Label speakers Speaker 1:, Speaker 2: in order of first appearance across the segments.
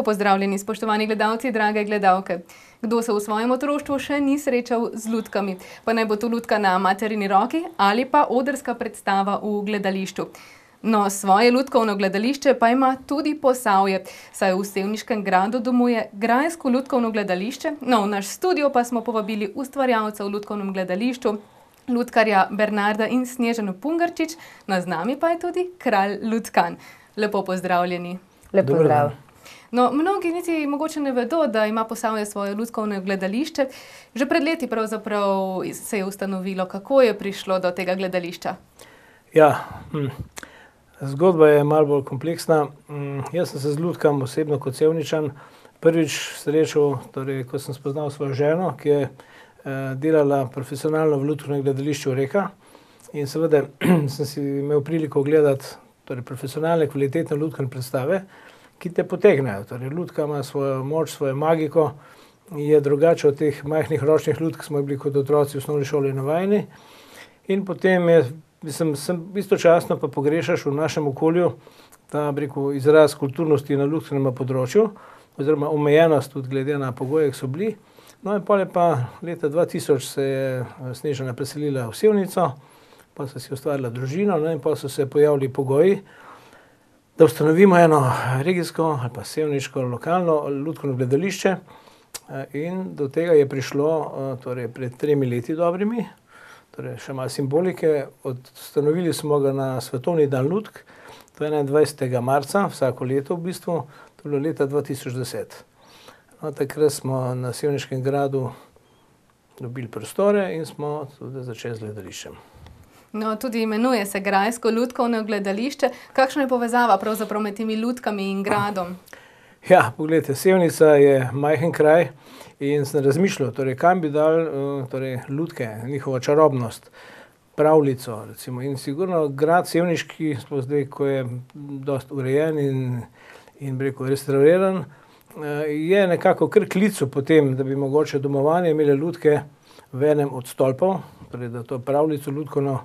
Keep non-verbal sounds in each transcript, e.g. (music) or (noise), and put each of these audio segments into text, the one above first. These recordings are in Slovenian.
Speaker 1: Lepo pozdravljeni, spoštovani gledalci, drage gledalke. Kdo se v svojem otroštvu še ni srečal z lutkami? Pa naj bo to lutka na materini roki ali pa odrska predstava v gledališču. No, svoje lutkovno gledališče pa ima tudi Posavje, saj v Sevniškem gradu domuje Grajsko lutkovno gledališče. No, v naš studio pa smo povabili ustvarjalca v lutkovnem gledališču, lutkarja Bernarda in Snežano Pungarčič, no, z nami pa je tudi kralj Lutkan. Lepo pozdravljeni.
Speaker 2: Lep pozdrav.
Speaker 1: No, mnogi niti mogoče ne vedo, da ima Posavje svoje lutkovno gledališče. Že pred leti se je ustanovilo. Kako je prišlo do tega gledališča?
Speaker 3: Ja, zgodba je malo bolj kompleksna. Jaz sem se z lutkami osebno kot Sevničan prvič srečal, torej ko sem spoznal svojo ženo, ki je, delala profesionalno v lutkovnem gledališču Reka. In seveda (clears throat) sem si imel priliko gledati torej profesionalne, kvalitetne lutkovne predstave, ki te potegnejo. Torej lutka ima svojo moč, svojo magiko, je drugače od teh majhnih ročnih lutk, ke smo bili kot otroci v osnovni šoli navajeni. In potem je, mislim, sem istočasno pa pogrešaš v našem okolju ta, rekel, izraz kulturnosti na lutkovnem področju oziroma omejenost tudi glede na pogoje, ke so bili. No, in pol je pa leta dva tisoč se je Snežana preselila v Sevnico, pol sva si ustvarila družino, ne, in pol so se pojavili pogoji, da ustanovimo eno regijsko ali pa sevniško lokalno lutkovno gledališče. in do tega je prišlo, torej pred tremi leti dobrimi. Torej še malo simbolike. ustanovili smo ga na svetovni dan lutk, to je enaindvajsetega marca vsako leto v bistvu. To je bilo leta dva tisoč deset. No, takrat smo na Sevniškem gradu dobili prostore in smo seveda začeli z gledališčem.
Speaker 1: No, tudi imenuje se Grajsko lutkovno gledališče. Kakšna je povezava med temi lutkami in gradom?
Speaker 3: Ja, poglejte, Sevnica je majhen kraj in sem razmišljal, torej kam bi dali, torej lutke, njihovo čarobnost, pravljico recimo. In sigurno grad sevniški, zdaj, ko je dosti urejen in, in, rekel, restavriran, je nekako kar klical po tem, da bi mogoče domovanje imele lutke v enem od stolpov, torej da to pravljico lutkovno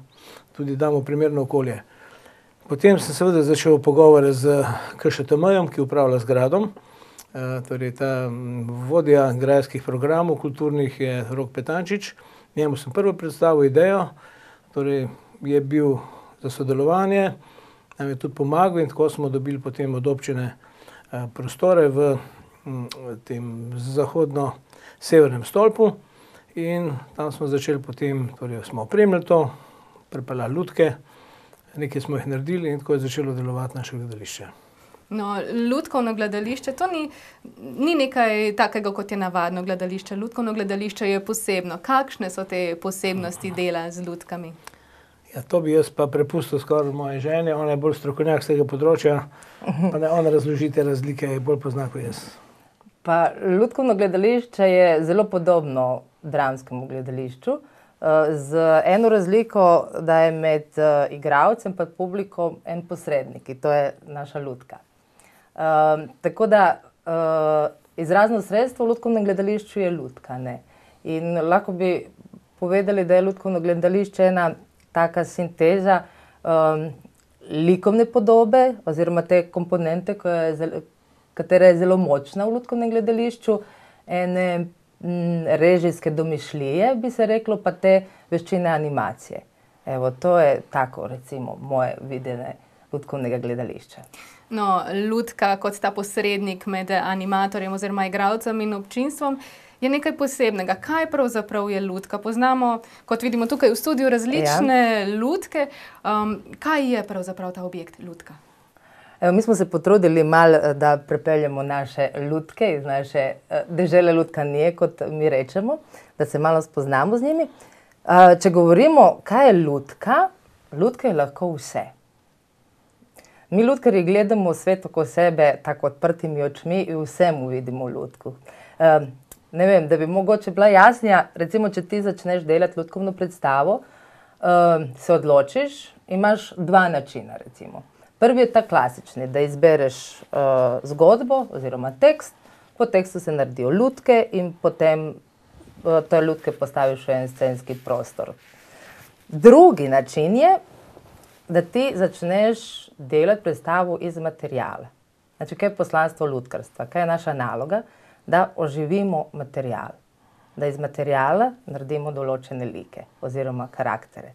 Speaker 3: tudi damo primerno okolje. Potem sem seveda začel pogovore s KŠTM-jem, ki upravlja z gradom. torej ta vodja grajskih programov kulturnih je Rok Petančič. Njemu sem prvo predstavil idejo, torej je bil za sodelovanje, nam je tudi pomagal in tako smo dobili potem od občine, prostore v, tem zahodno-severnem stolpu. In tam smo začeli potem, torej smo opremili to, pripeljali lutke, nekaj smo jih naredili in tako je začelo delovati naše gledališče.
Speaker 1: No, lutkovno gledališče, to ni, ni nekaj takega, kot je navadno gledališče. Lutkovno gledališče je posebno. Kakšne so te posebnosti dela z lutkami?
Speaker 3: Ja, to bi jaz pa prepustil skoraj moji ženi, ona je bolj strokovnjak s tega področja. Pa naj ona razloži te razlike, bolj pozna kot jaz.
Speaker 2: Pa lutkovno gledališče je zelo podobno dramskemu gledališču, z eno razliko, da je med, igralcem pa publiko en posrednik, in to je naša lutka. tako da, izrazno sredstvo v lutkovnem gledališču je lutka, ne. In lahko bi povedali, da je lutkovno gledališče ena taka sinteza, likovne podobe oziroma te komponente, ke je katera je zelo močna v lutkovnem gledališču, ene, režijske domišljije, bi se reklo, pa te veščine animacije. Evo, to je tako recimo moje videnje lutkovnega gledališča.
Speaker 1: No, lutka kot ta posrednik med animatorjem oziroma igralcem in občinstvom je nekaj posebnega. Kaj pravzaprav je lutka? Poznamo, kot vidimo tukaj v studiu, različne lutke. kaj je pravzaprav ta objekt, lutka?
Speaker 2: Mi smo se potrudili malo, da pripeljemo naše lutke iz naše, dežele lutkarije, kot mi rečemo, da se malo spoznamo z njimi. če govorimo, kaj je lutka, lutka je lahko vse. Mi lutkarji gledamo svet okoli sebe tako odprtimi očmi in v vsem vidimo lutko. ne vem, da bi mogoče bila jasnejša, recimo, če ti začneš delati lutkovno predstavo, se odločiš, imaš dva načina, recimo. Prvi je ta klasični, da izbereš, zgodbo oziroma tekst, po tekstu se naredijo lutke in potem, te lutke postaviš v en scenski prostor. Drugi način je, da ti začneš delati predstavo iz materiala. Znači, kaj je poslanstvo lutkarstva, kaj je naša naloga, da oživimo material, da iz materijala naredimo določene like oziroma karaktere.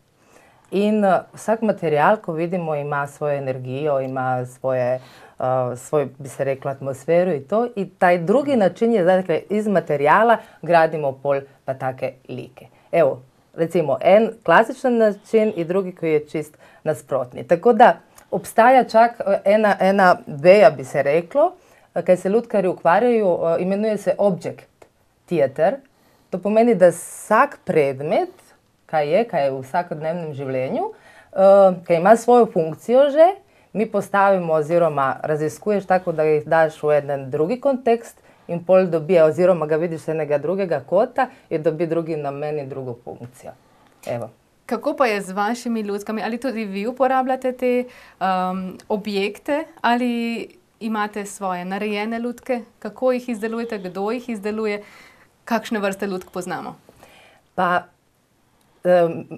Speaker 2: In uh, vsak material, ko vidimo, ima svojo energijo, ima svoje, uh, svoj, bi se reklo, atmosfero in to. In taj drugi način je, da dakle, iz materijala gradimo pol pa take like. Evo, recimo, en klasičen način in drugi, ki je čist nasprotni. Tako da obstaja čak ena, ena veja, bi se reklo, kaj se ljudkari ukvarjajo, uh, imenuje se object theater. To pomeni, da vsak predmet, kaj je, kaj je v vsakodnevnem življenju, uh, kaj ima svojo funkcijo že, mi postavimo oziroma raziskuješ tako, da jih daš v en drugi kontekst in pol dobije, oziroma ga vidiš z enega drugega kota in dobi drugi namen in drugo funkcijo. Evo.
Speaker 1: Kako pa je z vašimi ljudskami? Ali tudi vi uporabljate te um, objekte ali imate svoje narejene ljudke? Kako jih izdelujete, kdo jih izdeluje, kakšne vrste ljudk poznamo?
Speaker 2: Pa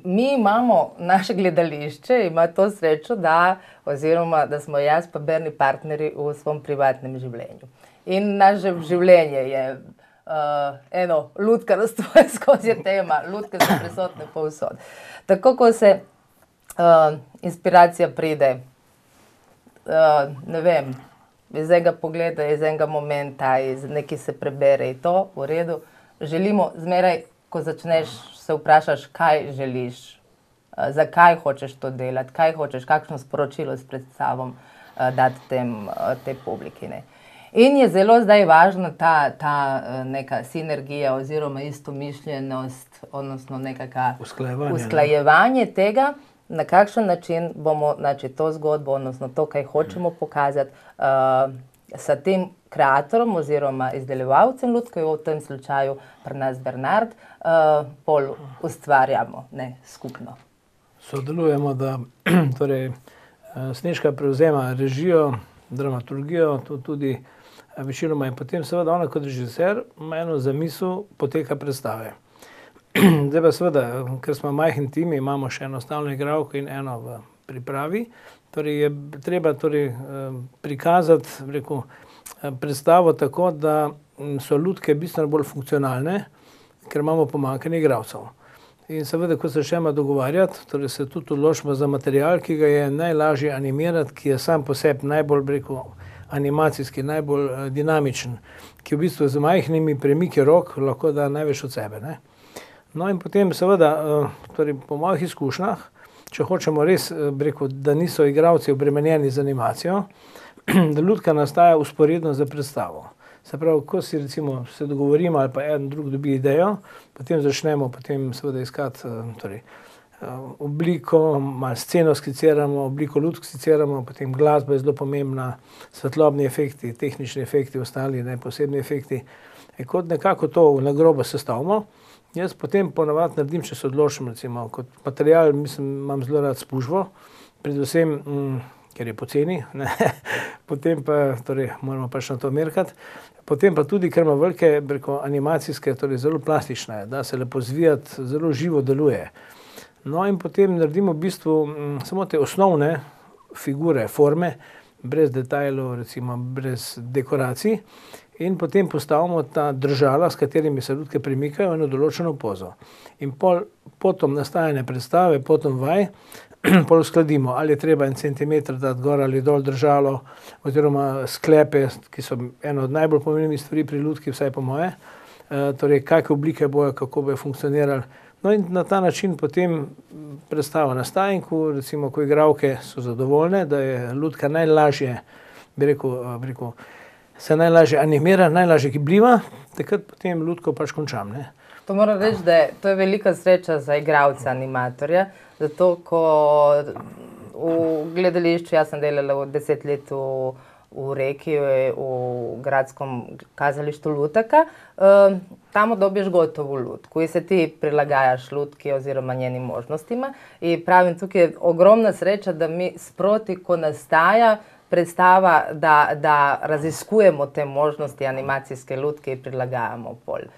Speaker 2: mi imamo naše gledališče, ima to srečo, da, oziroma, da smo jaz pa Berni partnerji v svojem privatnem življenju. In naše življenje je uh, eno lutkarstvo (laughs) skozi tema, lutke so prisotne povsod. Tako ko se uh, inspiracija pride, uh, ne vem, iz enega pogleda, iz enega momenta, iz nekaj se prebere in to v redu, želimo zmeraj, ko začneš se vprašaš, kaj želiš, uh, zakaj hočeš to delati, kaj hočeš, kakšno sporočilo s predstavom uh, dati tem, uh, tej publiki. Ne. In je zelo zdaj važna ta, ta neka sinergija oziroma istomišljenost, odnosno nekakšno
Speaker 3: Usklajevanje,
Speaker 2: usklajevanje tega, na kakšen način bomo znači, to zgodbo, odnosno to, kaj hočemo pokazati, uh, s tem kreatorom oziroma izdelovalcem ljudke, v tem slučaju pri nas Bernard, uh, pol ustvarjamo ne, skupno.
Speaker 3: Sodelujemo, da (clears throat) torej, Snežka prevzema režijo, dramaturgijo, to tudi večinoma in potem seveda ona kot režiser ima eno zamisel poteka predstave. (clears throat) Zdaj pa seveda, ker smo majhen tim, imamo še eno stalno igralko in eno v pripravi, torej je treba torej, prikazati rekel, predstavo tako, da so lutke bistveno bolj funkcionalne, ker imamo pomankanje igralcev. In seveda, ko se še ima dogovarjati, torej se tudi odločimo za material, ki ga je najlažje animirati, ki je sam po sebi najbolj rekel, animacijski, najbolj uh, dinamičen, ki v bistvu z majhnimi premiki rok lahko da največ od sebe. Ne? No, in potem, seveda, torej po mojih izkušnjah, če hočemo res, uh, rekel, da niso igravci obremenjeni z animacijo, (clears throat) da ljudka nastaja usporedno za predstavo. Se pravi, ko si recimo se dogovorimo ali pa en drug dobi idejo, potem začnemo potem seveda iskati uh, torej, obliko, malo sceno skiciramo, obliko ljudk skiciramo, potem glasba je zelo pomembna, svetlobni efekti, tehnični efekti, ostali ne posebni efekti. E kot nekako to na grobo sestavimo, jaz potem ponavadi naredim, če se odločim, recimo kot material, mislim, imam zelo rad spužvo, predvsem, mm, ker je poceni, (laughs) potem pa, torej moramo pač na to merkati. Potem pa tudi, ker ima velike breko, animacijske, torej zelo plastične, da se lepo zvijati, zelo živo deluje. No, in potem naredimo v bistvu m, samo te osnovne figure, forme, brez detajlov, recimo brez dekoracij, in potem postavimo ta držala, s katerimi se ljudke premikajo eno določeno pozo. In pol, potom nastajanje predstave, potom vaj, (clears throat) pol uskladimo, ali je treba en centimeter dati gor ali dol držalo, oziroma sklepe, ki so ena od najbolj pomembnih stvari pri ljudki, vsaj po moje, e, torej kakšne oblike bojo, kako bojo funkcionirali. No, in na ta način potem predstava nastaja, in ko, recimo, ko igralke so zadovoljne, da je ljudka najlažje, bi rekel, bi rekel, se najlažje animira, najlažje gibljiva, takrat potem ljudko pač končam. Ne.
Speaker 2: To moram reči, da je, to je velika sreča za igralca, animatorja. Zato, ko v gledališču, jaz sem delala v deset let v, v Reki, v gradskem kazališču Lutaka, um, tam dobiš gotovu lutku in se ti prilagajaš lutki oziroma njenim možnostima. In pravim, tukaj je ogromna sreča, da mi sproti, ko nastaja predstava, da, da raziskujemo te možnosti animacijske lutke in prilagajamo pol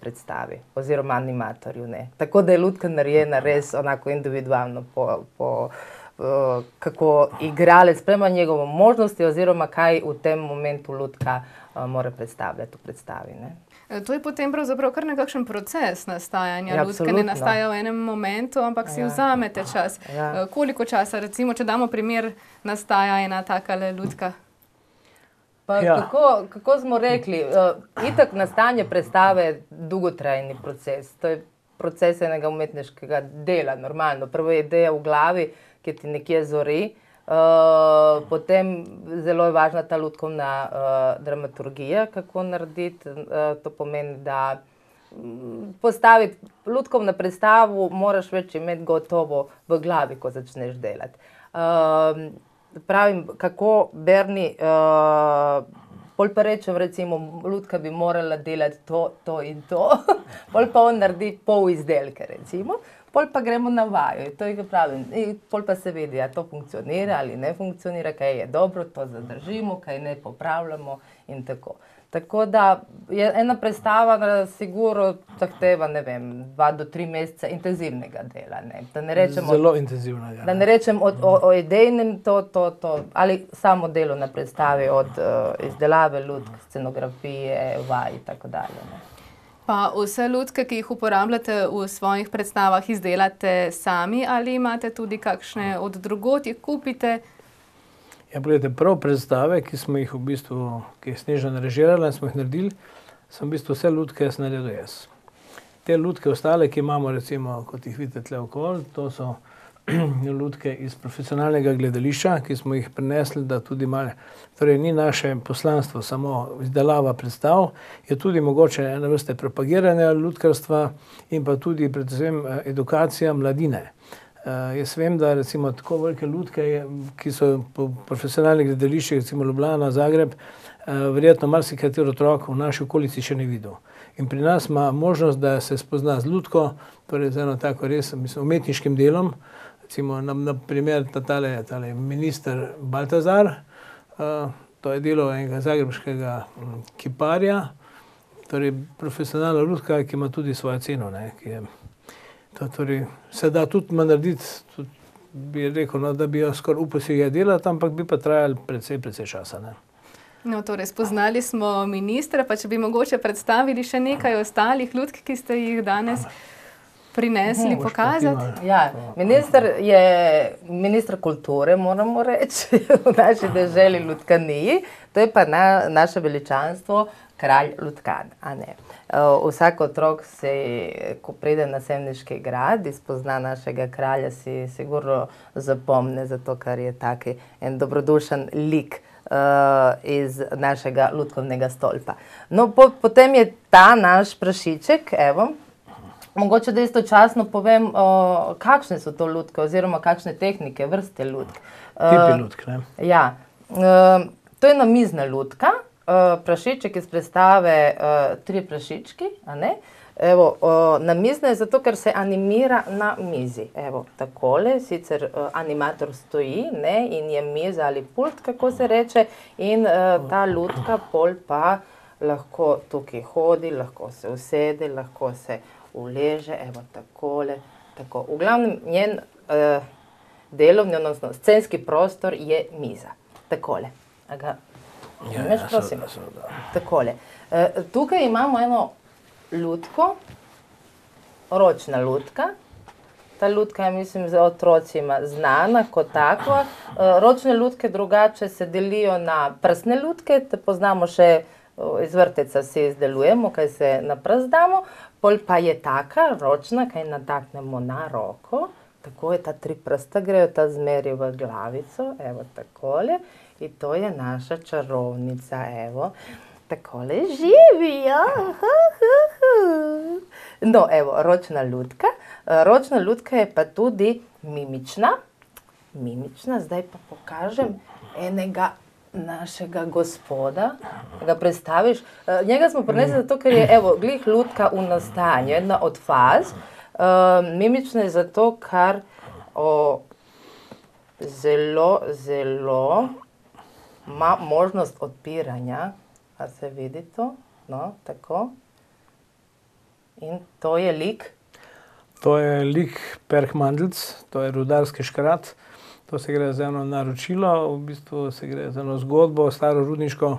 Speaker 2: predstavi oziroma animatorju. Ne. Tako da je lutka narejena res onako individualno po, po, uh, kako igralec sprema njegovo možnosti oziroma kaj v tem momentu lutka uh, mora predstavljati v predstavi. Ne?
Speaker 1: E, To je potem pravzaprav kar nekakšen proces nastajanja.
Speaker 2: Ja,
Speaker 1: Lutke ne nastaja v enem momentu, ampak si
Speaker 2: Ja.
Speaker 1: vzamete čas.
Speaker 2: Ja.
Speaker 1: E, Koliko časa, recimo, če damo primer, nastaja ena taka lutka?
Speaker 2: Pa
Speaker 3: Ja.
Speaker 2: kako, kako smo rekli, uh, itak nastanje predstave je dolgotrajni proces. To je proces enega umetniškega dela, normalno. Prvo je ideja v glavi, ki ti nekje zori, uh, potem zelo je važna ta lutkovna uh, dramaturgija, kako narediti. Uh, to pomeni, da mm, postaviti lutkovno predstavo, moraš več imeti gotovo v glavi, ko začneš delati. Um, pravim, kako Berni, uh, pol pa rečem, recimo, Ludka bi morala delati to, to in to, (laughs) pol pa on naredi pol izdelke, recimo. Pol pa gremo na vajo, to je, pravim. In pol pa se vidi, da to funkcionira ali ne funkcionira, kaj je dobro, to zadržimo, kaj ne popravljamo in tako. Tako da je ena predstava, da sigurno zahteva, vem, dva do tri mesece intenzivnega dela. Ne, da ne rečemo,
Speaker 3: Zelo intenzivnega.
Speaker 2: da ne rečem o, o, o idejnem, to, to, to, ali samo delo na predstavi, od uh, izdelave lutk, scenografije, vaj in tako dalje. Ne.
Speaker 1: Pa vse lutke, ki jih uporabljate v svojih predstavah, izdelate sami ali imate tudi kakšne od drugot, jih kupite?
Speaker 3: Ja, pogledajte, prav predstave, ki smo jih v bistvu, ki je Snežana režirala in smo jih naredili, sem v bistvu vse lutke jaz naredil jaz. Te lutke ostale, ki imamo, recimo, kot jih vidite tle okoli, to so (clears throat) lutke iz profesionalnega gledališča, ki smo jih prinesli, da tudi malo, torej ni naše poslanstvo samo izdelava predstav, je tudi mogoče ena vrste propagiranja lutkarstva in pa tudi predvsem eh, edukacija mladine. Uh, jaz vem, da recimo tako velike lutke, ki so po profesionalnih gledališčih, recimo Ljubljana, Zagreb, uh, verjetno marsikateri otrok v naši okolici še ne videl. In pri nas ima možnost, da se spozna z lutko, torej z eno tako res mislim, umetniškim delom. Recimo, na, na primer, ta tale, tale minister Baltazar, uh, to je delo enega zagrebskega mm, kiparja, torej profesionalna lutka, ki ima tudi svojo ceno. Ne, je, To, torej, se da tudi narediti, tudi, bi rekel, no, da bi jo skoraj upal si ga delati, ampak bi pa trajalo precej, precej časa. Ne.
Speaker 1: No, torej, spoznali smo ministra, pa če bi mogoče predstavili še nekaj ostalih lutk, ki ste jih danes prinesli
Speaker 3: ti
Speaker 1: pokazati.
Speaker 2: Ja, minister je ministr kulture, moramo reči, (laughs) v naši državi Lutkaniji, to je pa na, naše veličanstvo, kralj Lutkan. Uh, vsak otrok, se, ko pride na Semniški grad in spozna našega kralja, si sigurno zapomne, zato ker je taki en dobrodušen lik iz našega lutkovnega stolpa. No, po, potem je ta naš prašiček, evo, Mogoče da istočasno povem, uh, kakšne so to lutke, oziroma kakšne tehnike, vrste lutk.
Speaker 3: Tipi
Speaker 2: Uh,
Speaker 3: lutk. Ne.
Speaker 2: ja, uh, to je namizna lutka, uh, prašiček iz predstave uh, Tri prašički. Evo, uh, namizna je zato, ker se animira na mizi. Evo, takole, sicer uh, animator stoji ne, in je miza ali pult, kako se reče, in uh, ta lutka pol pa lahko tukaj hodi, lahko se usede, lahko se uleže, evo takole. Tako. V glavnem njen uh, delovni, odnosno scenski prostor je miza. Takole. A ga
Speaker 3: Ja, ja,
Speaker 2: prosim.
Speaker 3: seveda, seveda.
Speaker 2: Takole. E, tukaj imamo eno lutko, ročna lutka. Ta lutka je, mislim, za otrocima znana kot takva. E, ročne lutke drugače se delijo na prsne lutke, te poznamo še iz vrteca, si izdelujemo, kaj se na prst damo. Pol pa je taka ročna, kaj nataknemo na roko. Tako je ta tri prsta, grejo ta zmeri v glavico, evo takole. In to je naša čarovnica, evo. Takole živijo. No, evo, ročna lutka. Ročna lutka je pa tudi mimična. Mimična, zdaj pa pokažem enega našega gospoda. Ga predstaviš? Eh, Njega smo prinesli zato, ker je, evo, glih lutka v nastajanju, ena od faz. Eh, Mimična je zato, ker o, zelo, zelo ima možnost odpiranja, a se vidi to, no, tako. In to je lik,
Speaker 3: To je lik Perkmandelc, to je rudarski škrat. To se gre za eno naročilo, v bistvu se gre za eno zgodbo, staro rudniško.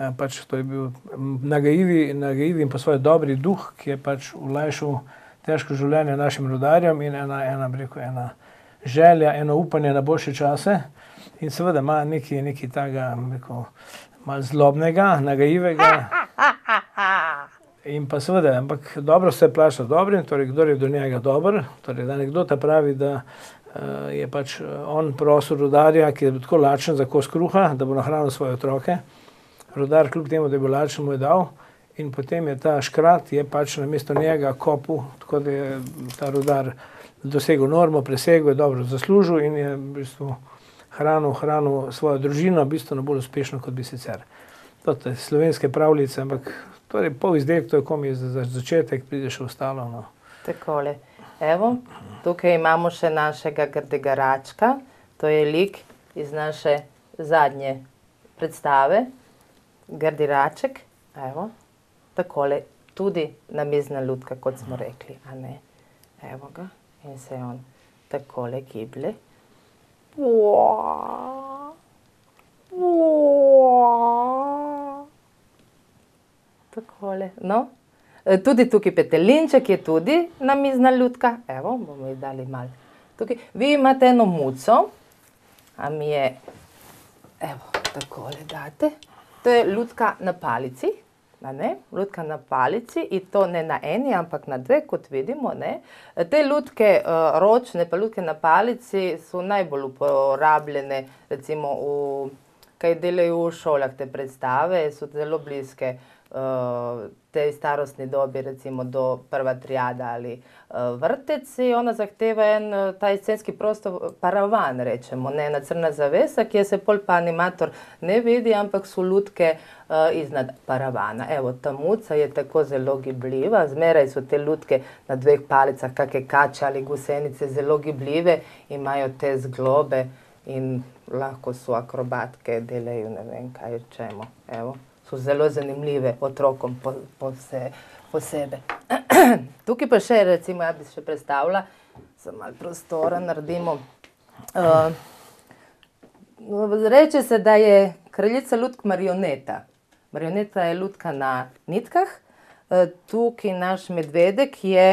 Speaker 3: Eh, pač to je bil nagajivi, nagajivi in pa svoj dobri duh, ki je pač ulajšal težko življenje našim rudarjem in ena, ena, rekel, ena želja, eno upanje na boljše čase. In seveda ima nekaj, nekaj tega, rekel, malo zlobnega, nagajivega. In pa seveda, ampak dobro se plača dobrim, torej kdo je do njega dober. Torej, da nekdo ta pravi, da je pač on prosil rudarja, ki je tako lačen za kos kruha, da bo nahranil svoje otroke. Rudar, kljub temu, da je bil lačen, mu je dal. In potem je ta škrat, je pač na mesto njega kopil, tako da je ta rudar dosegel normo, presegel je dobro zaslužil in je v bistvu hranil, hranil svojo družino, bistveno bolj uspešno kot bi sicer. To je slovenske pravljice, ampak torej pol izdelek, to je komi za, za začetek, pride še ostalo. No.
Speaker 2: Takole. Evo, tukaj imamo še našega grdega račka, to je lik iz naše zadnje predstave, grdi raček, evo, takole, tudi namizna lutka, kot smo rekli, a ne, evo ga, in se on takole giblje. Takole, no. E, Tudi tukaj petelinček je tudi namizna lutka, evo, bomo ji dali malo. Tukaj, vi imate eno muco, a mi je, evo, takole date. To je lutka na palici, a ne, lutka na palici in to ne na eni, ampak na dve, kot vidimo, ne. Te lutke, uh, ročne pa lutke na palici so najbolj uporabljene recimo v, kaj delajo v šolah te predstave, so zelo bliske uh, tej starostni dobi, recimo do prva triada ali uh, vrtec in ona zahteva en uh, ta scenski prostor, paravan rečemo, ne ena crna zavesa, kjer se pol pa animator ne vidi, ampak so lutke uh, iznad paravana. Evo, ta muca je tako zelo gibljiva, zmeraj so te lutke na dveh palicah, kakšne kače ali gusenice, zelo gibljive, imajo te zglobe in lahko so akrobatke, delajo ne vem kaj čemu. Evo so zelo zanimive otrokom po, po se, posebej. (clears throat) Tukaj pa še, recimo, jaz bi še predstavila, za malo prostora naredimo. Uh, reče se, da je kraljica lutk marioneta. Marioneta je lutka na nitkah. Uh, tukaj naš medvedek je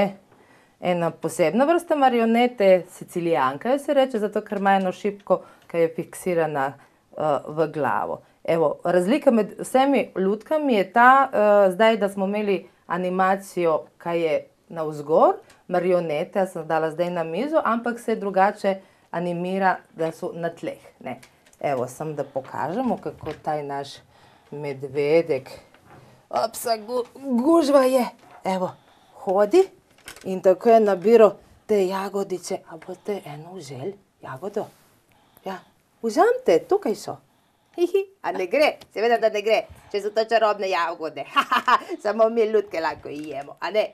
Speaker 2: ena posebna vrsta marionete, sicilijanka jo se reče, zato ker ima eno šipko, ki je fiksirana uh, v glavo. Evo, razlika med vsemi lutkami je ta, uh, zdaj, da smo imeli animacijo, kaj je na vzgor, marionete, jaz sem dala zdaj na mizo, ampak se drugače animira, da so na tleh. Ne. Evo, sem da pokažemo, kako taj naš medvedek, opsa, gu, gužva je, evo, hodi in tako je nabiro te jagodice, a boste eno vzeli jagodo? Ja, vzamte, tukaj so. A ne gre, seveda, da ne gre, če so to čarobne jagode. (laughs) Samo mi lutke lahko jemo, a ne?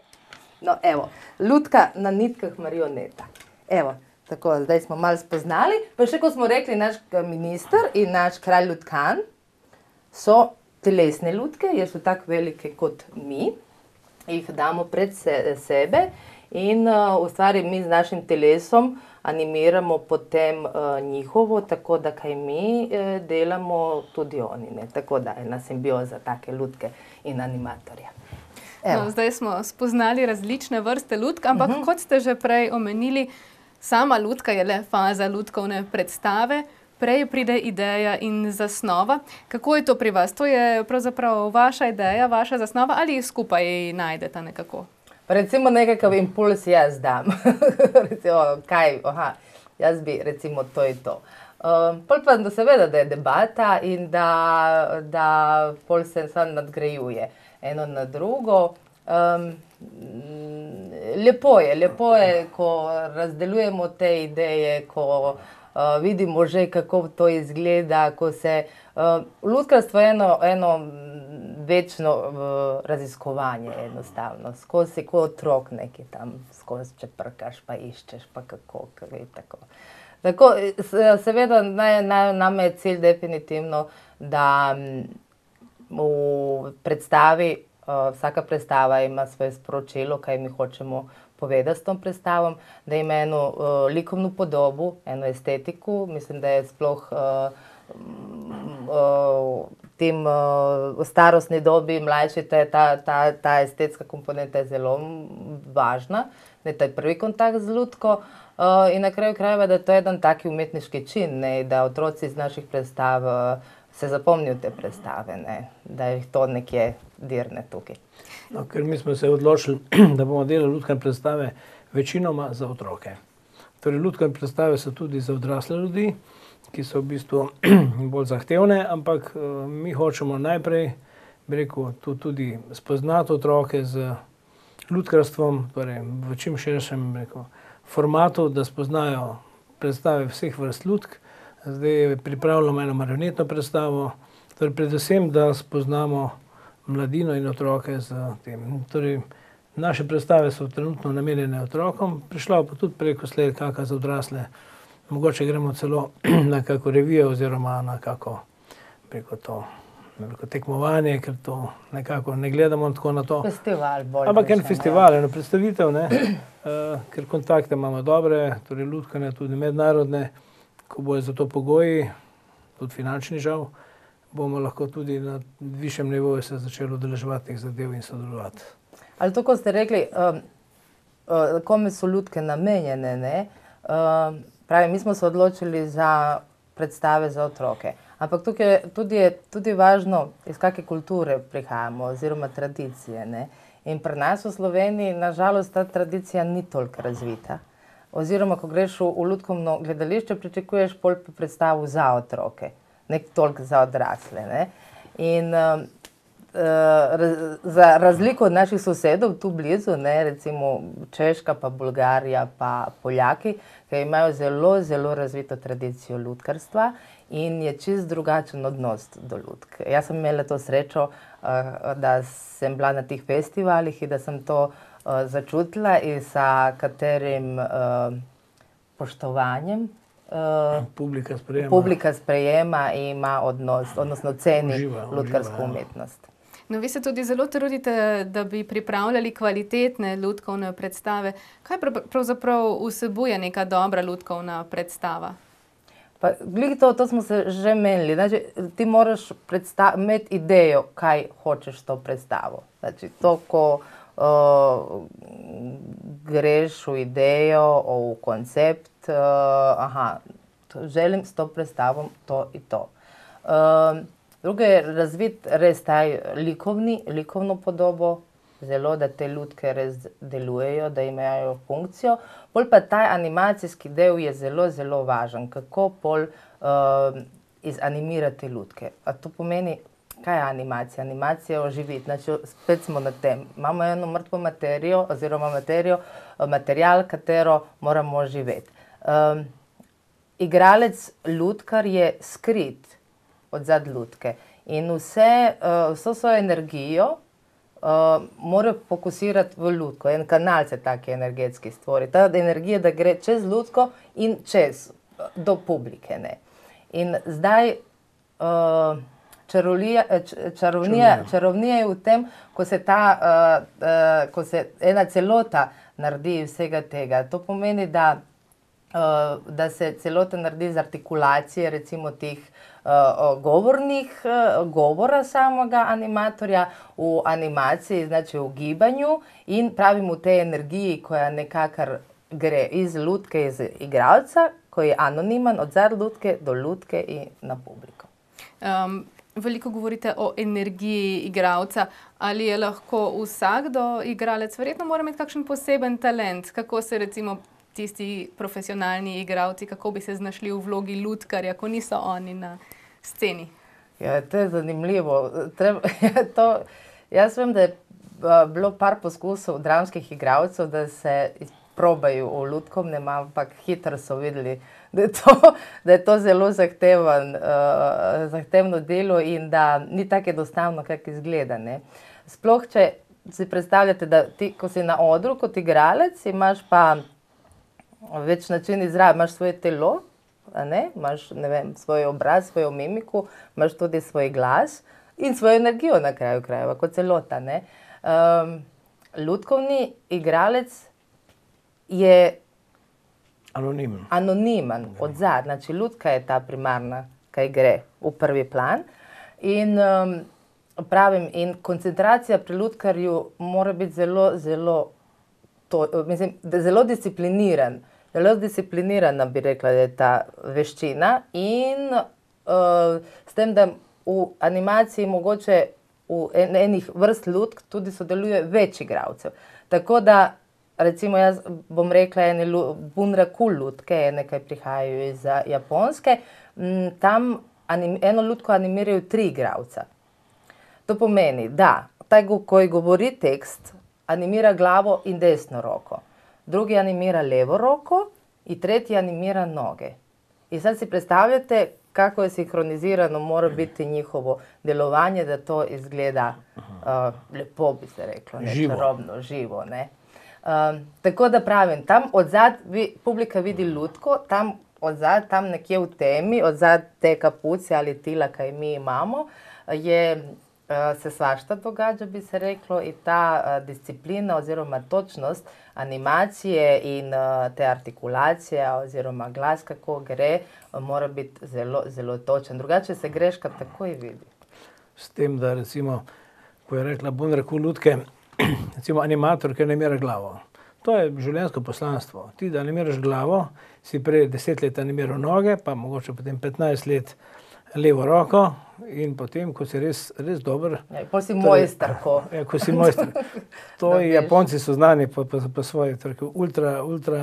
Speaker 2: No, evo, lutka na nitkah marioneta. Evo, tako, zdaj smo malo spoznali. Pa še ko smo rekli, naš minister in naš kralj Lutkan so telesne lutke, jer so tako velike kot mi, jih damo pred se, sebe in uh, v stvari mi z našim telesom animiramo potem uh, njihovo, tako da kaj mi uh, delamo, tudi oni. Ne? Tako da je ena simbioza take lutke in animatorja.
Speaker 1: No, zdaj smo spoznali različne vrste lutk, ampak uh -huh. kot ste že prej omenili, sama lutka je le faza lutkovne predstave. Prej pride ideja in zasnova. Kako je to pri vas? To je pravzaprav vaša ideja, vaša zasnova ali jih skupaj najdete nekako?
Speaker 2: Recimo nekakav impuls jaz dam. (laughs) recimo, kaj, aha, jaz bi, recimo, to in to. Um, pol pa da seveda, da je debata in da, da pol se sam nadgrajuje eno na drugo. Um, lepo je, lepo je, ko razdeljujemo te ideje, ko uh, vidimo že, kako to izgleda, ko se... Uh, Lutkarstvo je eno, eno večno uh, raziskovanje, enostavno. Skozi kot otrok neki tam, skozi če prkaš, pa iščeš, pa kako, je tako. Tako, seveda, naj, naj, nam je cilj definitivno, da v predstavi uh, vsaka predstava ima svoje sporočilo, kaj mi hočemo povedati s tom predstavom, da ima eno uh, likovno podobo, eno estetiko. Mislim, da je sploh uh, uh, tem uh, starostni dobi, mlajši, ta, ta, ta, ta estetska komponenta je zelo važna, je ta prvi kontakt z ljudko. Uh, in na kraju krajeva, da to je en taki umetniški čin, ne, da otroci iz naših predstav uh, se zapomnijo te predstave, ne, da jih to nekje dirne tukaj.
Speaker 3: No, ker mi smo se odločili, (clears throat) da bomo delali lutkane predstave večinoma za otroke. Torej, lutkane predstave so tudi za odrasle ljudi, ki so v bistvu (clears throat) bolj zahtevne, ampak uh, mi hočemo najprej, rekel, tudi spoznati otroke z lutkarstvom, torej v čim širšem rekel, formatu, da spoznajo predstave vseh vrst lutk. Zdaj pripravljamo eno marionetno predstavo, torej predvsem, da spoznamo mladino in otroke z tem. Torej, naše predstave so trenutno namenjene otrokom, prišla pa tudi preko sled kakšna za odrasle. Mogoče gremo celo (clears throat) na kako revijo oziroma na kako preko to veliko tekmovanje, ker to nekako ne gledamo tako na to.
Speaker 2: Festival bolj.
Speaker 3: Ampak en
Speaker 2: više,
Speaker 3: festival, eno predstavitev, ne, uh, (clears throat) ker kontakte imamo dobre, torej lutkane, tudi mednarodne, ko bojo za to pogoji, tudi finančni žal, bomo lahko tudi na višjem nivoju se začeli udeleževati teh zadev in sodelovati.
Speaker 2: Ali to, kot ste rekli, um, uh, kome so ljudke namenjene? Ne? Um, pravi, mi smo se odločili za predstave za otroke. Ampak tukaj je tudi, je tudi važno, iz kakšne kulture prihajamo, oziroma tradicije. Ne? In pri nas v Sloveniji, nažalost, ta tradicija ni toliko razvita. Oziroma, ko greš v, v ljudsko gledališče, pričakuješ pol predstavo za otroke, ne toliko za odrasle. Ne? In uh, za razliko od naših sosedov tu blizu, ne, recimo Češka, pa Bolgarija, pa Poljaki, ki imajo zelo, zelo razvito tradicijo ljudkarstva in je čist drugačen odnos do ljudk. Jaz sem imela to srečo, uh, da sem bila na teh festivalih in da sem to uh, začutila in sa katerim uh, poštovanjem. Uh,
Speaker 3: Publika sprejema.
Speaker 2: Publika sprejema in ima odnos, odnosno ceni ljudkarsko
Speaker 3: ja.
Speaker 2: umetnost.
Speaker 1: No, vi se tudi zelo trudite, da bi pripravljali kvalitetne lutkovne predstave. Kaj prav- pravzaprav vsebuje neka dobra lutkovna predstava?
Speaker 2: Pa, to, to smo se že menili. Znači, ti moraš imeti idejo, kaj hočeš to predstavo. Znači, to, ko uh, greš v idejo, v koncept, uh, aha, to, želim s to predstavo to in to. Uh, drugo je razviti res ta likovni, likovno podobo, zelo, da te lutke res delujejo, da imajo funkcijo. Pol pa ta animacijski del je zelo, zelo važen, kako pol uh, izanimirati lutke. A to pomeni, kaj je animacija? Animacija je oživiti. Znači, spet smo na tem. Imamo eno mrtvo materijo, oziroma materijo, material, katero moramo oživeti. Um, igralec lutkar je skrit od zad lutke in vse, uh, vso svojo energijo uh, mora fokusirati v lutko. En kanal se taki energetski stvori. Ta energija, da gre čez lutko in čez, uh, do publike. Ne. In zdaj uh, čarolija, eh, č- čarovnija,
Speaker 3: Čarovnija.
Speaker 2: je v tem, ko se, ta, uh, uh, ko se ena celota naredi vsega tega. To pomeni, da da se celota naredi iz artikulacije, recimo teh uh, govornih, uh, govora samega animatorja, v animaciji, znači v gibanju in pravimo v tej energiji, ko je nekakor gre iz lutke, iz igralca, ko je anonimen, od zadaj lutke do lutke in na publiko.
Speaker 1: Um, veliko govorite o energiji igralca. Ali je lahko vsakdo igralec, verjetno mora imeti kakšen poseben talent, kako se recimo tisti profesionalni igralci, kako bi se znašli v vlogi lutkarja, ko niso oni na sceni.
Speaker 2: Ja, to je zanimivo. Treba, (laughs) ja, to, jaz vem, da je a, bilo par poskusov dramskih igralcev, da se probajo v lutkovnem, ampak hitro so videli, da je to, (laughs) da je to zelo zahteven, uh, zahtevno delo in da ni tako enostavno, kako izgleda. Ne. Sploh, če si predstavljate, da ti, ko si na odru kot igralec, imaš pa več način izraza, imaš svoje telo, ne? imaš ne vem, svoj obraz, svojo mimiko, imaš tudi svoj glas. in svojo energijo na kraju krajeva, kot celota. Ne? Um, lutkovni igralec je
Speaker 3: Anonimen.
Speaker 2: anonimen od zadaj, znači lutka je ta primarna, ki gre v prvi plan. In um, pravim, in koncentracija pri lutkarju mora biti zelo, zelo, to, mislim, da zelo discipliniran. Zelo disciplinirana bi rekla, da je ta veščina, in uh, s tem, da v animaciji mogoče v en, enih vrst lutk tudi sodeluje več igralcev. Tako da recimo jaz bom rekla, ene bunraku lutke, ene, ki prihajajo iz a, Japonske, m, tam anim, eno lutko animirajo tri igralca. To pomeni, da taj, ko govori tekst, animira glavo in desno roko, drugi animira levo roko in tretji animira noge. In sad si predstavljate, kako je sinhronizirano mora biti njihovo delovanje, da to izgleda uh, lepo, bi se reklo, ne,
Speaker 3: Živo.
Speaker 2: čarobno, živo. Ne? Um, tako da pravim, tam odzad vi, publika vidi lutko, tam odzad, tam nekje v temi, odzad te kapuce ali tila, ki mi imamo, je, uh, se svašta događa, bi se reklo, in ta uh, disciplina oziroma točnost animacije in uh, te artikulacije oziroma glas, kako gre, mora biti zelo, zelo točen. Drugače se greška takoj vidi.
Speaker 3: S tem, da recimo, ko je rekla Bunraku lutke, (clears throat) recimo animator, ki animira glavo. To je življenjsko poslanstvo. Ti, da animiraš glavo, si prej deset let animiral noge, pa mogoče potem 15 let levo roko, in potem, ko si res, res dober.
Speaker 2: Ja, pol si
Speaker 3: Torej,
Speaker 2: mojster, ko (laughs)
Speaker 3: Ja, ko si mojster. To je. Japonci so znani po, po, po svoji torej, ultra, ultra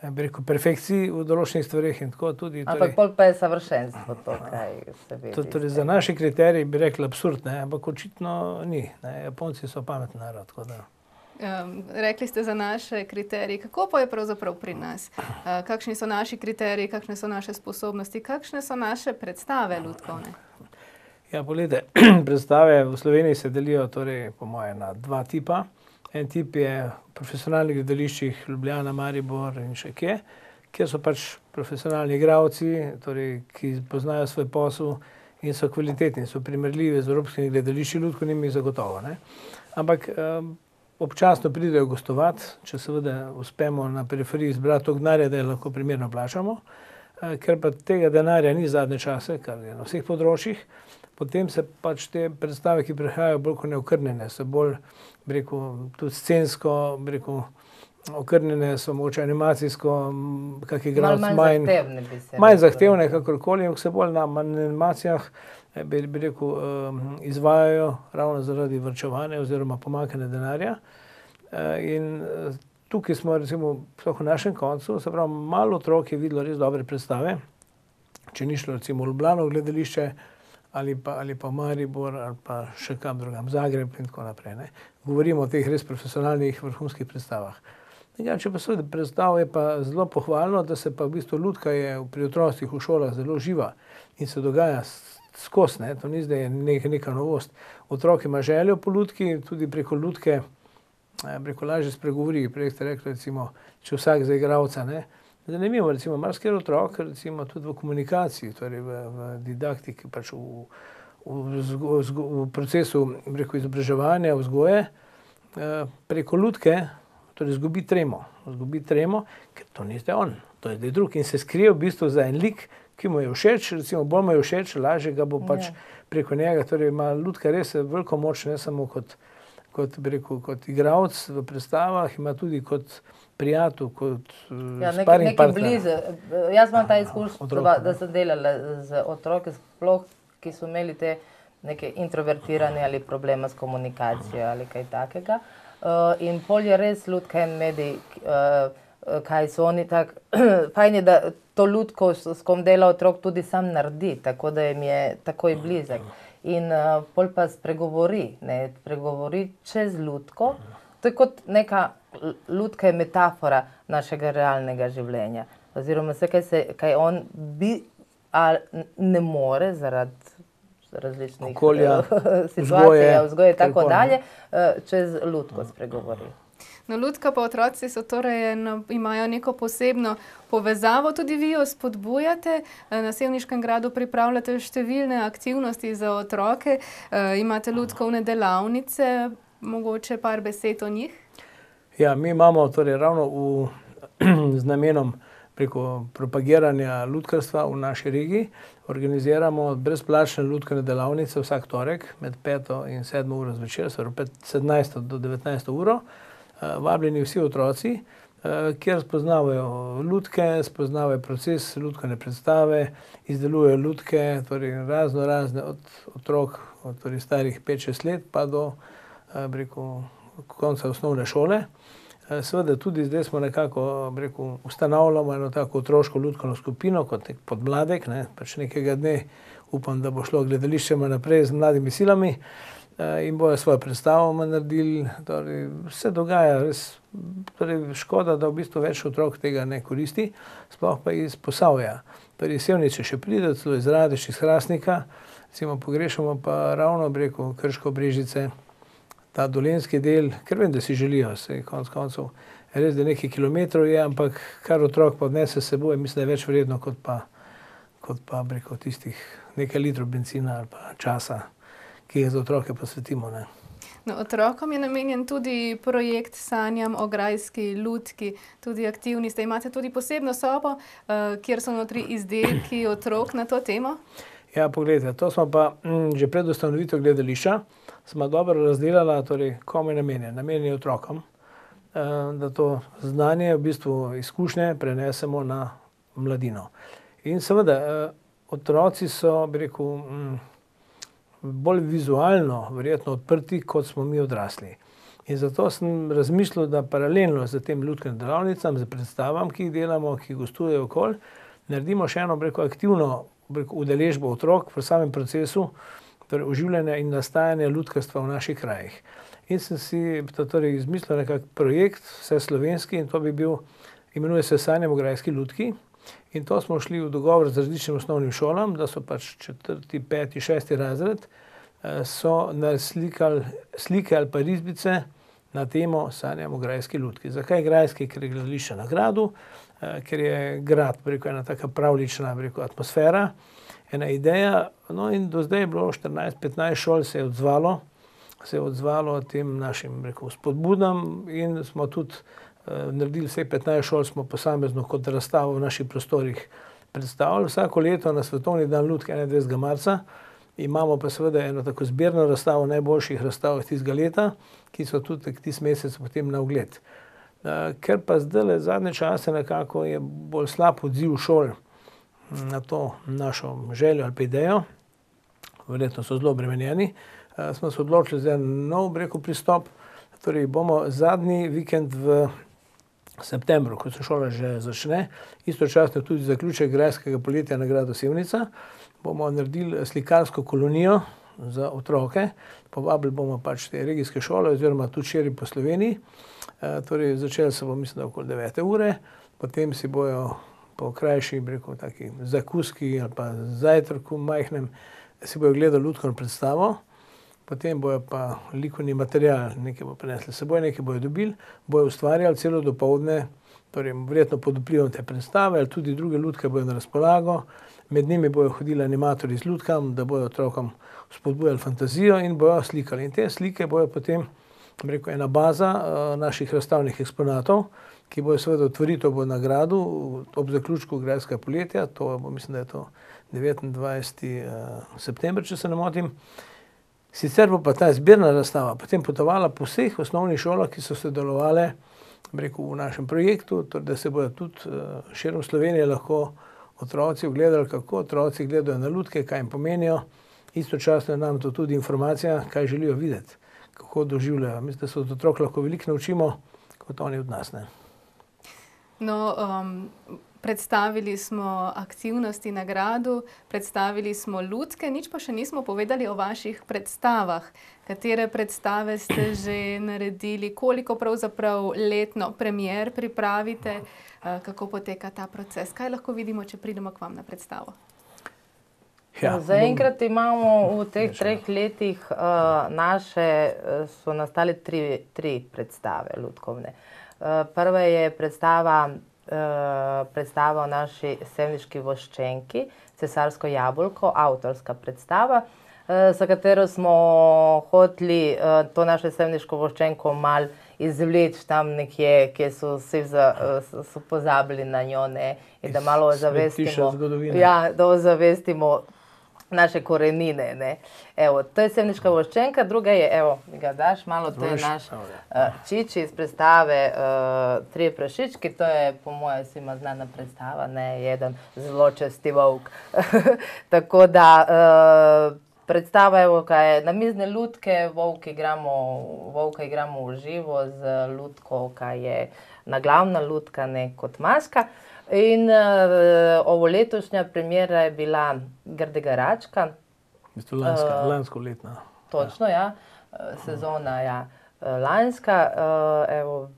Speaker 3: eh, bi rekel, perfekciji v določenih stvareh tudi.
Speaker 2: Ampak pol pa je savršenstvo to, kaj se vidi.
Speaker 3: To, torej, za naše kriterije bi rekli absurd, ne? ampak očitno ni. Ne? Japonci so pametni narod.
Speaker 1: Um, rekli ste za naše kriterije, kako pa je pravzaprav pri nas? Uh, kakšni so naši kriteriji, kakšne so naše sposobnosti, kakšne so naše predstave ljudkovne?
Speaker 3: Ja, poglejte, (clears throat) predstave v Sloveniji se delijo, torej, po mojem, na dva tipa. En tip je v profesionalnih gledališčih Ljubljana, Maribor in še kje, kjer so pač profesionalni igravci, torej, ki poznajo svoj posel in so kvalitetni, so primerljivi z evropskimi gledališči, ljudkovnimi zagotovo. Ne? Ampak um, občasno pridejo gostovati, če seveda uspemo na periferiji zbrati toliko denarja, da je lahko primerno plačamo. Eh, Ker pa tega denarja ni zadnje čase, kar je na vseh področjih, potem se pač te predstave, ki prihajajo, bolj kot neokrnjene, so bolj, bi rekel, tudi scensko, bi rekel, okrnjene so mogoče animacijsko, kak igralec
Speaker 2: manj
Speaker 3: manj.
Speaker 2: zahtevne
Speaker 3: Manj zahtevne, kakorkoli, ampak se bolj na animacijah bi, bi rekel, um, izvajajo ravno zaradi vrčevanja oziroma pomankanja denarja. Eh, in eh, tukaj smo, recimo, v našem koncu, se pravi, malo otrok je videlo res dobre predstave. Če ni šlo recimo v Ljubljano gledališče ali pa, ali pa Maribor ali pa še kam drugam, Zagreb in tako naprej. Ne. Govorimo o teh res profesionalnih vrhunskih predstavah. Drugače pa seveda predstav je pa zelo pohvalno, da se pa v bistvu lutka je pri otrocih v šolah zelo živa in se dogaja skozi, ne. to ni zdaj nek, neka novost. Otrok ima željo po lutki, tudi preko lutke eh, preko lažje spregovori. Prej ste rekli, recimo, če vsak za igralca. Ne. Zanimivo, recimo, marsikaj otrok, recimo tudi v komunikaciji, torej v, v didaktiki, pač v, v, vzgo, vzgo, v procesu rekel, izobraževanja, vzgoje, eh, preko lutke, torej izgubi tremo, izgubi tremo, ker to ni zdaj on, to je zdaj drug in se skrije v bistvu za en lik, ki mu je všeč, recimo bolj mu je všeč, lažje ga bo pač
Speaker 2: Ja.
Speaker 3: preko njega, torej ima lutka res veliko moč, ne samo kot, kot, rekel, kot igralec v predstavah, ima tudi kot prijatelj, kot
Speaker 2: Ja,
Speaker 3: uh,
Speaker 2: nek,
Speaker 3: sparing partner.
Speaker 2: blizu. Jaz imam ta izkušnja, da, da sem delala z otroki, sploh, ki so imeli te neke introvertirane ali probleme s komunikacijo ali kaj takega. Uh, in pol je res ljudka en medij, uh, kaj so oni tako. (clears throat) Fajn je, da to ljudko, s, s kom dela otrok, tudi sam naredi, tako da jim je takoj blizek. In uh, pol pa spregovori, ne, spregovori čez ljudko. To je kot neka l- lutka, je metafora našega realnega življenja. Oziroma, vse, kaj, se, kaj on bi, a n- ne more zaradi različnih
Speaker 3: Okolja,
Speaker 2: eh, (laughs) situacij,
Speaker 3: vzgoje,
Speaker 2: in tako dalje, eh, čez lutko spregovori.
Speaker 1: No, Ludka pa otroci so torej eno, imajo neko posebno povezavo, tudi vi jo spodbujate. Eh, Na Sevniškem gradu pripravljate številne aktivnosti za otroke, eh, imate lutkovne delavnice, mogoče par besed o njih.
Speaker 3: Ja, mi imamo torej ravno v, (clears throat) z namenom preko propagiranja lutkarstva v naši regiji, organiziramo brezplačne lutkovne delavnice vsak torek med 5 in 7 uro zvečer, se pravi 17 do 19 uro. Eh, Vabljeni vsi otroci, eh, kjer spoznavajo lutke, spoznavajo proces lutkovne predstave, izdelujejo lutke, torej razno razne od otrok, od torej starih 5-6 let pa do, eh, rekel, konca osnovne šole. Seveda tudi zdaj smo nekako, rekel, ustanavljamo eno tako otroško lutkovno skupino kot nek podmladek, ne, pač nekega dne upam, da bo šlo gledališče malo naprej z mladimi silami eh, in bojo svojo predstavo naredili. Torej, se dogaja, res torej, škoda, da v bistvu več otrok tega ne koristi, sploh pa iz Posavja. Torej, Sevnice še pride, celo iz Radeč, iz Hrastnika, recimo pogrešamo pa ravno, bi rekel, Krško Brežice, ta dolenski del, ker vem, da si želijo, se konec koncev, res da nekaj kilometrov je, ampak kar otrok pa odnese s seboj, mislim, da je več vredno kot pa, kot pa bi rekel, tistih nekaj litrov bencina ali pa časa, ki ga za otroke posvetimo. Ne.
Speaker 1: No, otrokom je namenjen tudi projekt Sanjam o grajski lutki, tudi aktivni ste. Imate tudi posebno sobo, eh, kjer so notri izdelki otrok na to temo.
Speaker 3: Ja, pogledajte, to smo pa mm, že pred ustanovitvijo gledališča, smo dobro razdelali, torej komu je namenjen. Namenjen je otrokom, eh, da to znanje, v bistvu izkušnje prenesemo na mladino. In seveda, eh, otroci so, bi rekel, mm, bolj vizualno verjetno odprti, kot smo mi odrasli. In zato sem razmislil, da paralelno z tem lutkovnim delavnicam, z predstavami, ki jih delamo, ki gostujejo okoli, naredimo še eno, rekel, aktivno rekel, udeležbo otrok v samem procesu torej oživljanja in nastajanja lutkarstva v naših krajih. In sem si to torej izmislil nekak projekt, vse slovenski in to bi bil, imenuje se Sanjam o grajski lutki. In to smo šli v dogovor z različnim osnovnim šolam, da so pač četrti, peti, šesti razred, eh, so naslikali slike ali pa risbice na temo Sanjam o grajski lutki. Zakaj grajski? Ker je gledališče na gradu, eh, ker je grad, rekel, ena taka pravlična, rekel, atmosfera, ena ideja. No in do zdaj je bilo 14-15 šol se je odzvalo, se je odzvalo tem našim, rekel, spodbudam in smo tudi naredili vse 15 šol, smo posamezno kot razstavo v naših prostorih predstavili. Vsako leto na Svetovni dan lutke 21. marca imamo pa seveda eno tako zbirno razstavo najboljših razstav iz tistega leta, ki so tudi tisti mesec potem na ogled. Uh, ker pa zdaj zadnje čase nekako je bolj slab odziv šol na to našo željo ali idejo, verjetno so zelo obremenjeni, uh, smo se odločili za en nov rekel, pristop. Torej bomo zadnji vikend v septembru, ko se šola že začne, istočasno tudi zaključek grajskega poletja na gradu Sevnica, bomo naredili slikarsko kolonijo za otroke. Povabili bomo pač te regijske šole, oziroma tudi širi po Sloveniji. E, torej, začeli se bomo, mislim, da okoli 9. ure, potem si bojo po krajši, rekel, taki zakuski ali pa zajtrku majhnem, si bojo gledali lutkovno predstavo, potem bojo pa likovni material, nekaj bo prinesli seboj, nekaj bojo dobili, bojo ustvarjali celo dopoledne, torej verjetno pod vplivom te predstave, ali tudi druge lutke bojo na razpolago. Med njimi bojo hodili animatorji z lutkami, da bojo otrokom spodbujali fantazijo in bojo slikali. In te slike bojo potem, rekel, ena baza uh, naših razstavnih eksponatov, ki bojo seveda otvoritev bo na gradu ob zaključku grajskega poletja, to bo, mislim, da je to 29. Uh, september, če se ne motim. Sicer bo pa ta zbirna razstava potem potovala po vseh osnovnih šolah, ki so sodelovali rekel, v našem projektu, torej, da se bodo tudi uh, širom Slovenije lahko otroci ogledali, kako otroci gledajo na lutke, kaj jim pomenijo. Istočasno je nam to tudi informacija, kaj želijo videti, kako doživljajo. Mislim, da se od otrok lahko veliko naučimo, kot oni od nas. Ne.
Speaker 1: No, um, predstavili smo aktivnosti na gradu, predstavili smo lutke, nič pa še nismo povedali o vaših predstavah. Katere predstave ste že naredili, koliko pravzaprav letno premier pripravite, kako poteka ta proces, kaj lahko vidimo, če pridemo k vam na predstavo?
Speaker 3: Ja,
Speaker 2: Zaenkrat imamo v teh treh letih uh, naše, uh, so nastale tri, tri predstave lutkovne. Uh, prva je predstava, predstava o naši sevniški voščenki, Cesarsko jabolko, avtorska predstava, uh, za katero smo hoteli uh, to naše sevniško voščenko mal izvleči tam nekje, kjer so vsi za, so pozabili na njo ne, in da malo ozavestimo.
Speaker 3: zgodovine.
Speaker 2: Ja, da ozavestimo naše korenine. Ne. Evo, to je sevniška voščenka, druga je, evo, mi ga daš malo, to je naš uh, Čiči iz predstave uh, Trije prašički, to je po mojem svima znana predstava, ne, jedan zelo česti volk. (laughs) Tako da uh, predstava evo, kaj je namizne lutke, volk igramo, volka igramo v živo z lutko, kaj je naglavna lutka, ne kot maska. In uh, ovo letošnja premjera je bila Grdega račka,
Speaker 3: bistvu lanska,
Speaker 2: Eh,
Speaker 3: lansko letna.
Speaker 2: Točno, ja. Eh, Sezona ja. eh, lanska, eh, evo,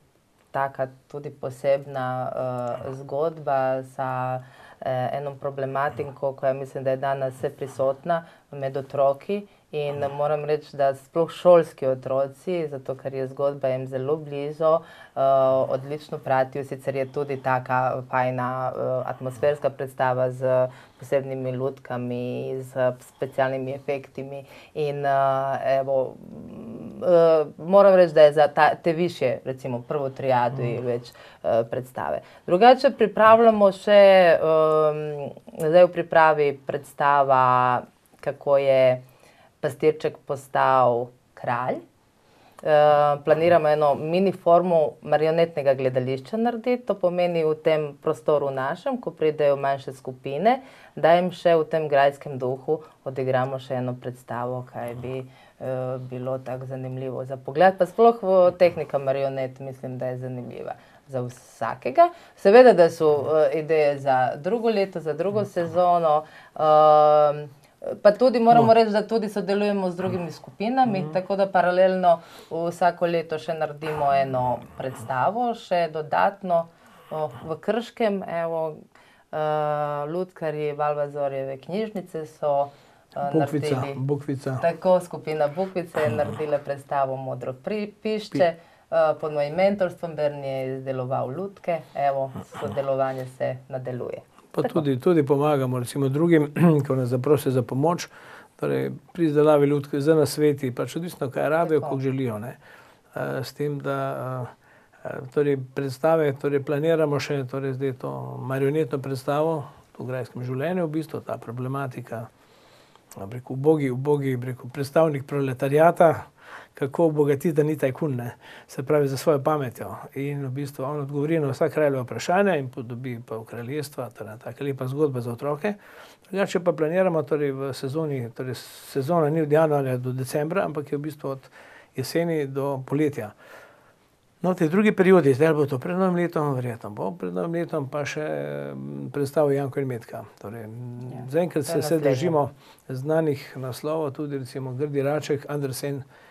Speaker 2: taka tudi posebna eh, zgodba sa eh, enom problematiko koja mislim da je danas sve prisotna med otroki in moram reči, da sploh šolski otroci, zato ker je zgodba jim zelo blizu, eh, odlično pratijo, sicer je tudi taka fajna eh, atmosferska predstava z posebnimi lutkami, z specialnimi efektimi. In eh, evo, mm, eh, moram reči, da je za ta, te više, recimo prvo trijadu i već eh, predstave. Drugače pripravljamo še, em, zdaj v pripravi predstava kako je pastirček postal kralj. Uh, planiramo eno mini formu marionetnega gledališča narediti, to pomeni v tem prostoru našem, ko pridejo manjše skupine, da jim še v tem grajskem duhu odigramo še eno predstavo, kaj bi uh, bilo tako zanimivo za pogled. Pa sploh v tehnika marionet mislim, da je zanimiva za vsakega. Seveda, da so uh, ideje za drugo leto, za drugo sezono. Uh, Pa tudi moramo
Speaker 3: No.
Speaker 2: reči, da tudi sodelujemo z drugimi skupinami, tako da paralelno vsako leto še naredimo eno predstavo, še dodatno o, v Krškem. Evo, uh, Ludkarji Valvazorjeve knjižnice so uh,
Speaker 3: Bukvica,
Speaker 2: naredili.
Speaker 3: bukvica.
Speaker 2: Tako skupina Bukvice je naredila predstavo Modro pri, pišče. Uh, pod mojim mentorstvom Berni je izdeloval lutke, evo, sodelovanje se nadaljuje.
Speaker 3: Pa tudi, tudi pomagamo recimo, drugim, (clears throat) ko nas zaprosijo za pomoč, torej pri izdelavi lutke za nasveti, pač odvisno, kaj rabijo, kako želijo. Ne. Eh, S tem, da eh, torej predstave torej planiramo še torej zdaj to marionetno predstavo v grajskem življenju, v bistvu ta problematika, rekel, ubogi, ubogi bi rekel, predstavnik proletarijata, kako obogatiti, da ni tajkun, ne, se pravi za svojo pametjo. In v bistvu on odgovori na vsa kraljeva vprašanja in dobi pa v kraljestva, torej taka lepa zgodba za otroke. Drugače pa planiramo torej v sezoni, torej sezona ni od januarja do decembra, ampak je v bistvu od jeseni do poletja. No, te drugi periodi, zdaj bo to pred novim letom, verjetno bo pred novim letom, pa še predstavo Janko in Metka. Torej,
Speaker 2: Ja,
Speaker 3: zaenkrat se, se držimo znanih naslovov, tudi recimo Grdi Raček, Andersen, eh,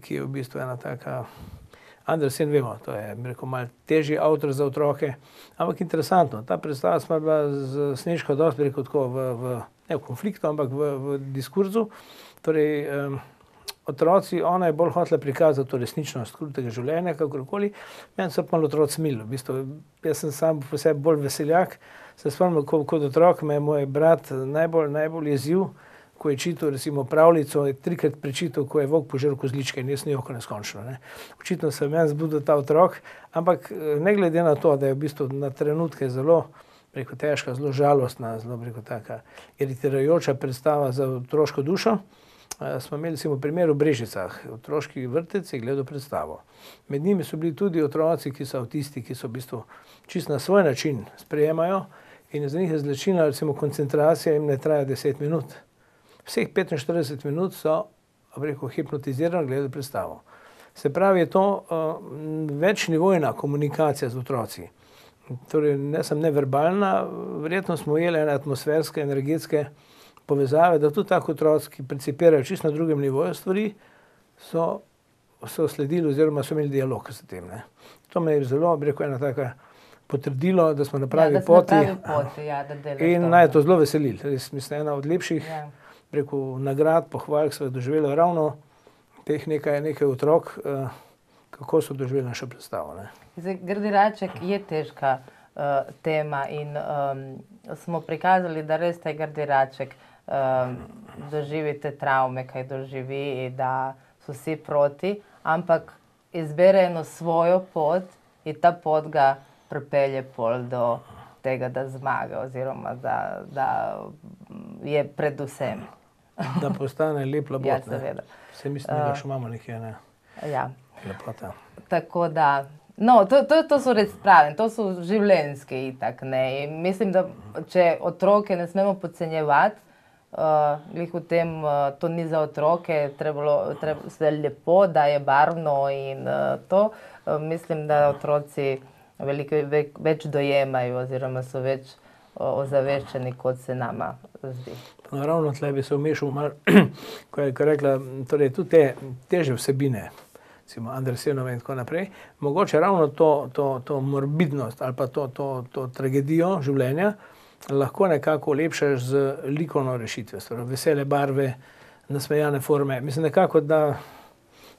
Speaker 3: ki je v bistvu ena taka. Andersen, vemo, to je rekel, malo težji avtor za otroke, ampak interesantno. Ta predstava smo bila z Snežko dosti, rekel, tako v, v, ne v konfliktu, ampak v, v diskurzu. Torej, um, otroci, ona je bolj hotela prikazati to resničnost krutega življenja, kakorkoli. Meni so malo otroci smili. V bistvu, jaz sem sam po sebi bolj veseljak. Se spomnim, ko, kot otrok me je moj brat najbolj, najbolj jezil, ko je čital recimo pravljico, je trikrat prečital, ko je vok požrl kozličke in jaz ni oko neskončno. Ne. Očitno sem jaz zbudil ta otrok, ampak eh, ne glede na to, da je v bistvu na trenutke zelo preko težka, zelo žalostna, zelo preko taka iritirajoča predstava za otroško dušo. eh, Smo imeli recimo primer v Brežicah, otroški vrtec je gledal predstavo. Med njimi so bili tudi otroci, ki so avtisti, ki so v bistvu čist na svoj način sprejemajo in za njih je značilna recimo koncentracija jim ne traja 10 minut. Vseh 45 minut so, rekel, hipnotizirani gledali predstavo. Se pravi, je to uh, večnivojna komunikacija z otroci. Torej, ne samo neverbalna, verjetno smo ujeli ene atmosferske, energetske povezave, da tudi tako otroci, ki percipirajo čisto na drugem nivoju stvari, so, so sledili oziroma so imeli dialog s tem. Ne. To me je zelo, bi rekel, ena taka potrdilo, da smo na
Speaker 2: Ja,
Speaker 3: pravi
Speaker 2: da smo na
Speaker 3: poti.
Speaker 2: pravi poti, ja, da
Speaker 3: In naj je to zelo veselilo. Res, mislim, ena od lepših
Speaker 2: Ja.
Speaker 3: Preko nagrad, pohval, ki so jih doživeli ravno teh nekaj, nekaj otrok, eh, kako so doživeli našo predstavo.
Speaker 2: Grdi raček je težka uh, tema in um, smo prikazali, da res ta grdi raček um, doživi te travme, kaj doživi, da so vsi proti, ampak izbere eno svojo pot in ta pot ga pripelje pol do tega, da zmaga oziroma da, da je predvsem.
Speaker 3: Da postane lep labod.
Speaker 2: Ja, seveda.
Speaker 3: Vse mislim, da
Speaker 2: Eh.
Speaker 3: še imamo nekje, ne.
Speaker 2: Ja.
Speaker 3: Lepota.
Speaker 2: Tako da, no, to, to, to so res pravi, to so življenjske itak. Ne? In mislim, da če otroke ne smemo podcenjevati, uh, v tem, uh, to ni za otroke, trebalo, treba se lepo, da je barvno in uh, to. Uh, mislim, da otroci veliko ve, več dojemajo oziroma so več uh, ozaveščeni, kot se nama zdi.
Speaker 3: No, ravno tle bi se vmešal, (clears throat) je ko je rekla, torej tudi te teže vsebine, recimo Andresenove in tako naprej, mogoče ravno to, to, to morbidnost ali pa to, to, to tragedijo življenja lahko nekako olepšaš z likovno rešitvijo, torej vesele barve, nasmejane forme. Mislim nekako, da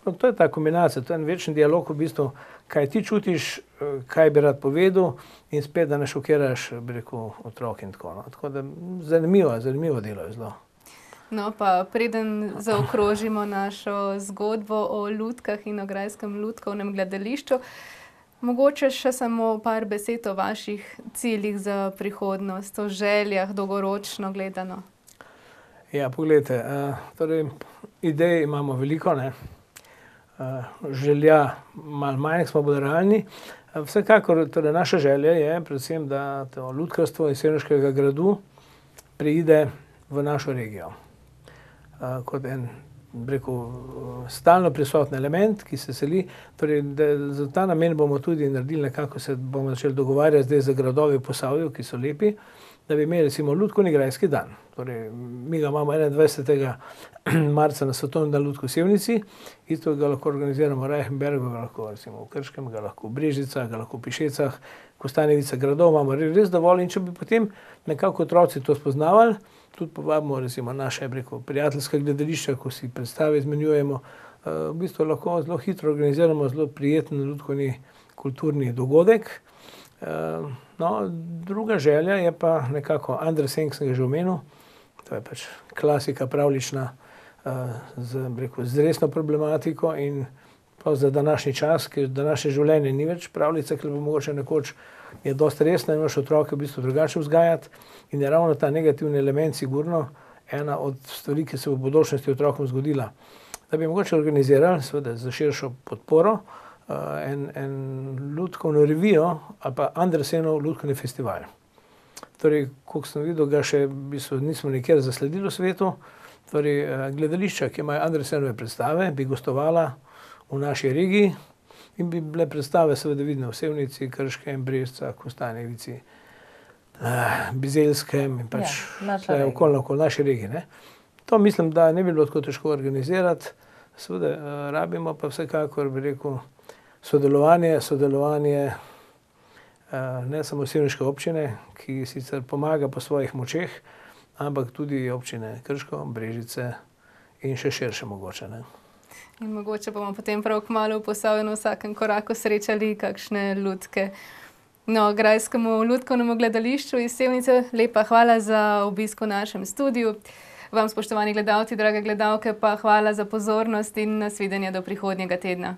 Speaker 3: no, to je ta kombinacija, to je en večni dialog v bistvu, kaj ti čutiš, eh, kaj bi rad povedal in spet, da ne šokiraš, bi rekel, otrok in tako. No. Tako da zanimivo, zanimivo delo je zelo.
Speaker 1: No, pa preden zaokrožimo našo zgodbo o lutkah in o grajskem lutkovnem gledališču, mogoče še samo par besed o vaših ciljih za prihodnost, o željah, dolgoročno gledano.
Speaker 3: Ja, poglejte, uh, torej, idej imamo veliko, ne? Uh, želja malo manj, smo bolj realni. Uh, vsekakor, torej, naša želja je predvsem, da to lutkarstvo iz Sevniškega gradu pride v našo regijo. Uh, kot en, rekel, uh, stalno prisoten element, ki se seli. Torej, da, za ta namen bomo tudi naredili nekako, se bomo začeli dogovarjati zdaj za gradovi v Posavju, ki so lepi, da bi imeli recimo Lutkovni grajski dan. Torej, mi ga imamo 21. (clears throat) marca na Svetovnem dan Lutko v Sevnici, isto ga lahko organiziramo v Reichenbergu, ga lahko recimo v Krškem, ga lahko v Brežicah, ga lahko v Pišecah, Kostanjevica gradov imamo re- res dovolj in če bi potem nekako otroci to spoznavali, tudi povabimo recimo naše rekel, prijateljske gledališča, ko si predstave izmenjujemo, eh, v bistvu lahko zelo hitro organiziramo zelo prijeten lutkovni kulturni dogodek. Eh, No, druga želja je pa nekako, Andrej ki sem ga že omenil, to je pač klasika pravlična uh, z, bi rekel, z resno problematiko in pa za današnji čas, ker današnje življenje ni več pravljica, ker bo mogoče nekoč je dosta resna in imaš otroke v bistvu drugače vzgajati in je ravno ta negativni element sigurno ena od stvari, ki se bo v bodočnosti otrokom zgodila. Da bi mogoče organizirali, seveda za širšo podporo, uh, en, en lutkovno revijo ali pa Andresenov lutkovni festival. Torej, kot sem videl, ga še v bistvu nismo nikjer zasledili v svetu. Torej, eh, gledališča, ki imajo Andresenove predstave, bi gostovala v naši regiji in bi bile predstave seveda vidne v Sevnici, Krškem, Brezcah, Kostanjevici, eh, Bizelskem in pač
Speaker 2: Ja,
Speaker 3: okoli, okoli naše regije. Ne. To mislim, da ne bi bilo tako težko organizirati. Seveda, eh, rabimo pa vsekakor, bi rekel, sodelovanje, sodelovanje eh, ne samo sevniške občine, ki sicer pomaga po svojih močeh, ampak tudi občine Krško, Brežice in še širše mogoče. Ne.
Speaker 1: In mogoče bomo potem prav kmalo v posavju na vsakem koraku srečali kakšne lutke. No, Grajskemu lutkovnemu gledališču iz Sevnice lepa hvala za obisk v našem studiu. Vam, spoštovani gledalci, drage gledalke, pa hvala za pozornost in nasvidenje do prihodnjega tedna.